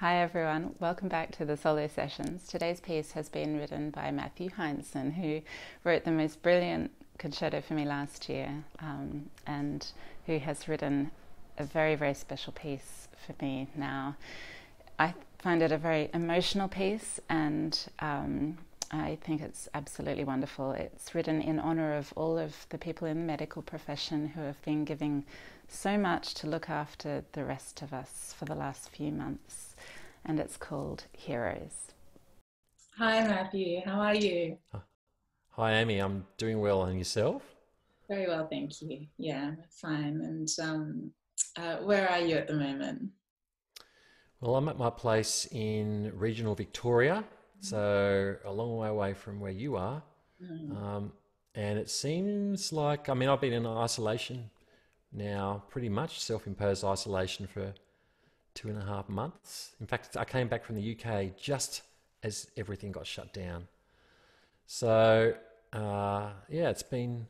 Hi everyone, welcome back to the solo sessions. Today's piece has been written by Matthew Hindson, who wrote the most brilliant concerto for me last year um, and who has written a very, very special piece for me now. I find it a very emotional piece and um, I think it's absolutely wonderful. It's written in honor of all of the people in the medical profession who have been giving so much to look after the rest of us for the last few months and it's called Heroes. Hi, Matthew. How are you? Hi, Amy. I'm doing well. And yourself? Very well, thank you. Yeah, fine. And um, uh, where are you at the moment? Well, I'm at my place in regional Victoria, so a long way away from where you are. Mm. Um, and it seems like, I mean, I've been in isolation now, pretty much self imposed isolation for two and a half months. In fact, I came back from the UK just as everything got shut down. So, uh, yeah, it's been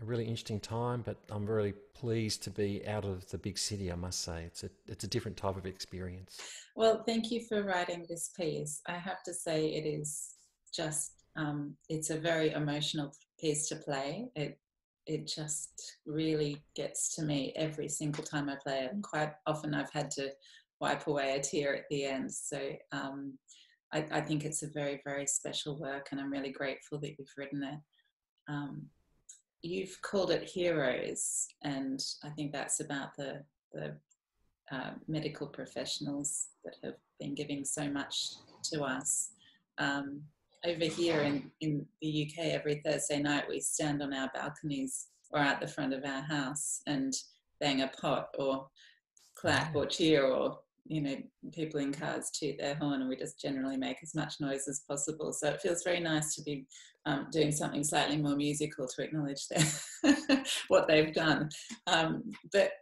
a really interesting time, but I'm really pleased to be out of the big city, I must say. It's a, it's a different type of experience. Well, thank you for writing this piece. I have to say, it is just, um, it's a very emotional piece to play. It it just really gets to me every single time I play it. And quite often I've had to wipe away a tear at the end. So um, I, I, think it's a very, very special work, and I'm really grateful that you've written it. Um, you've called it Heroes, and I think that's about the, the uh, medical professionals that have been giving so much to us. Um, over here in, in the UK, every Thursday night we stand on our balconies or at the front of our house and bang a pot or clap or cheer or you know people in cars toot their horn and we just generally make as much noise as possible. So it feels very nice to be um, doing something slightly more musical to acknowledge their what they've done. Um, but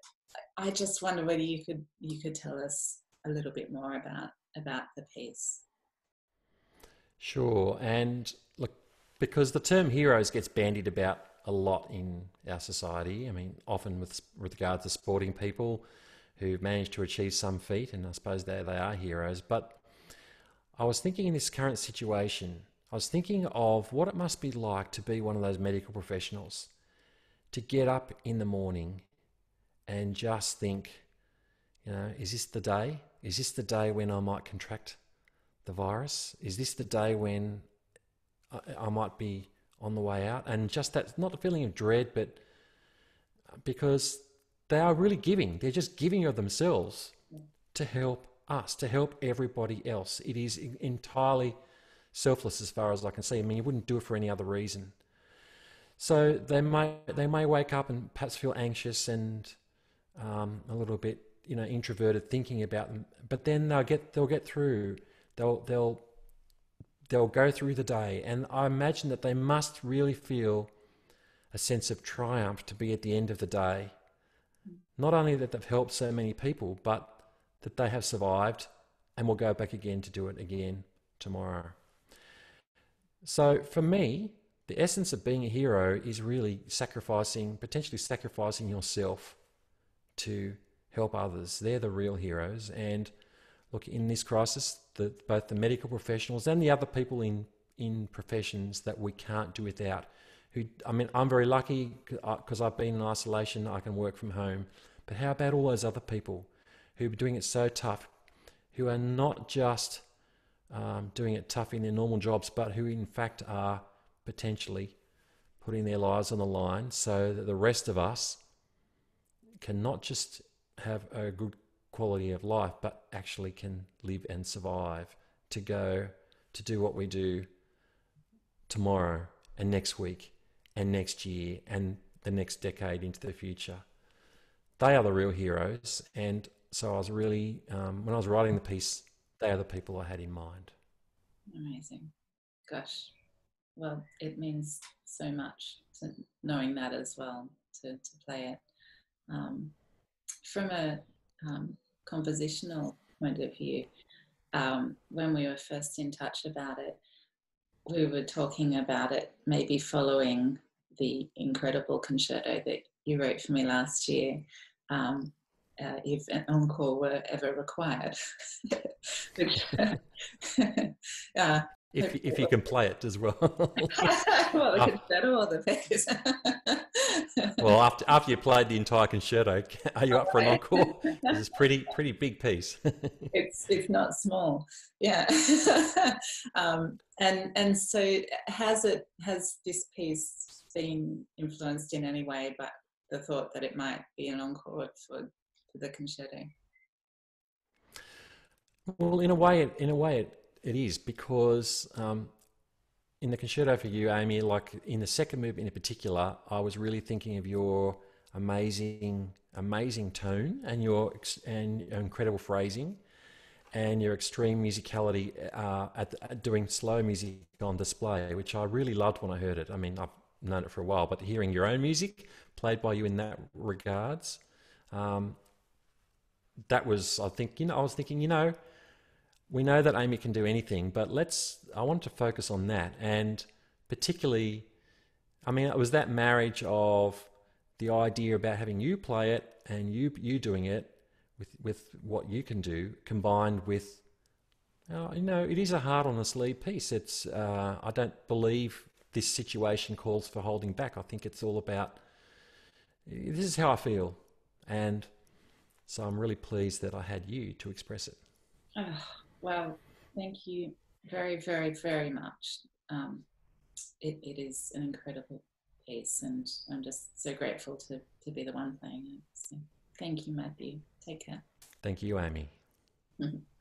i just wonder whether you could you could tell us a little bit more about about the piece Sure. And look, because the term heroes gets bandied about a lot in our society, I mean, often with, with regard to sporting people who've managed to achieve some feat, and I suppose they, they are heroes. But I was thinking in this current situation, I was thinking of what it must be like to be one of those medical professionals, to get up in the morning and just think, you know, is this the day? Is this the day when I might contract the virus? Is this the day when I, I might be on the way out? And just that, not a feeling of dread, but because they are really giving. They're just giving of themselves to help us, to help everybody else. It is entirely selfless as far as I can see. I mean, you wouldn't do it for any other reason. So they may they may wake up and perhaps feel anxious and um, a little bit you know introverted thinking about them, but then they'll get they'll get through they'll they'll they'll go through the day. And i imagine that they must really feel a sense of triumph to be at the end of the day. Not only that they've helped so many people but that they have survived and will go back again to do it again tomorrow. So for me the essence of being a hero is really sacrificing potentially sacrificing yourself to help others. They're the real heroes. And look in this crisis the, both the medical professionals and the other people in in professions that we can't do without. Who I mean, I'm very lucky because I've been in isolation. I can work from home. But how about all those other people who are doing it so tough, who are not just um, doing it tough in their normal jobs, but who in fact are potentially putting their lives on the line so that the rest of us can not just have a good quality of life, but actually can live and survive to go to do what we do tomorrow and next week and next year and the next decade into the future. They are the real heroes. And so I was really, um, when I was writing the piece, they are the people I had in mind. Amazing. Gosh. Well, it means so much to knowing that as well, to, to play it. Um, from a um, compositional point of view, um, when we were first in touch about it, we were talking about it maybe following the incredible concerto that you wrote for me last year. Um, uh, if an encore were ever required. Which, uh, if, if you can play it as well. well, the concerto or the piece. Well, after after you played the entire concerto, are you up for an encore? It's a pretty pretty big piece. it's it's not small, yeah. um, and and so has it has this piece been influenced in any way by the thought that it might be an encore for, for the concerto? Well, in a way, in a way, it, it is because um, in the concerto for you, Amy, like in the second movement in particular, I was really thinking of your amazing, amazing tone and your and incredible phrasing, and your extreme musicality uh, at, at, doing slow music on display, which I really loved when I heard it. I mean, I've known it for a while, but hearing your own music played by you in that regards, um, that was, I think, you know, I was thinking, you know we know that Amy can do anything, but let's, I want to focus on that. And particularly, I mean, it was that marriage of the idea about having you play it and you, you doing it with, with what you can do combined with, uh, you know, it is a hard on the sleeve piece. It's, uh, I don't believe this situation calls for holding back. I think it's all about, this is how I feel. And so I'm really pleased that I had you to express it. Oh, well, thank you very, very, very much. Um, it, it is an incredible piece, and I'm just so grateful to, to be the one playing it. So thank you, Matthew. Take care. Thank you, Amy.